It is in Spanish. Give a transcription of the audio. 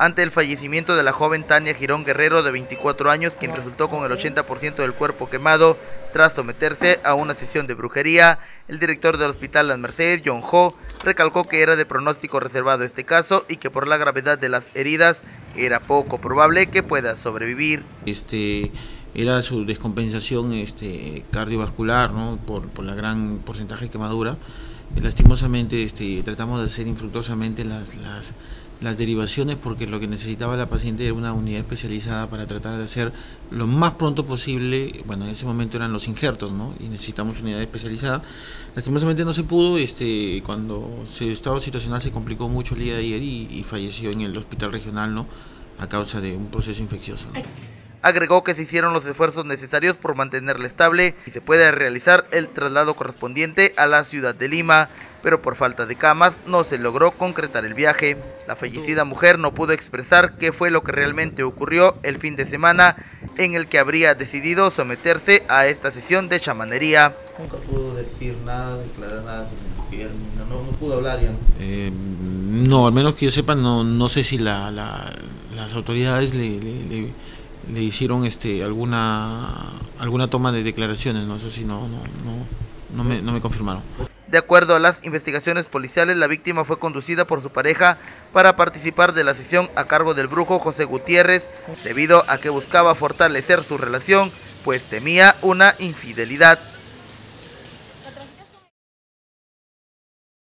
ante el fallecimiento de la joven Tania Girón Guerrero de 24 años, quien resultó con el 80% del cuerpo quemado tras someterse a una sesión de brujería. El director del Hospital Las Mercedes, John Ho, recalcó que era de pronóstico reservado este caso y que por la gravedad de las heridas era poco probable que pueda sobrevivir. Este era su descompensación este, cardiovascular, ¿no? por, por la gran porcentaje de quemadura. Lastimosamente este, tratamos de hacer infructuosamente las, las, las, derivaciones porque lo que necesitaba la paciente era una unidad especializada para tratar de hacer lo más pronto posible, bueno en ese momento eran los injertos ¿no? y necesitamos unidad especializada. Lastimosamente no se pudo, este, cuando su estado situacional se complicó mucho el día de ayer y, falleció en el hospital regional ¿no? a causa de un proceso infeccioso. Agregó que se hicieron los esfuerzos necesarios por mantenerla estable y se puede realizar el traslado correspondiente a la ciudad de Lima, pero por falta de camas no se logró concretar el viaje. La fallecida mujer no pudo expresar qué fue lo que realmente ocurrió el fin de semana en el que habría decidido someterse a esta sesión de chamanería. Nunca pudo decir nada, declarar nada, no, no, no pudo hablar ya. Eh, no, al menos que yo sepa, no, no sé si la, la, las autoridades le, le, le le hicieron este alguna alguna toma de declaraciones, no eso sí no no no me, no me confirmaron. De acuerdo a las investigaciones policiales, la víctima fue conducida por su pareja para participar de la sesión a cargo del brujo José Gutiérrez, debido a que buscaba fortalecer su relación, pues temía una infidelidad.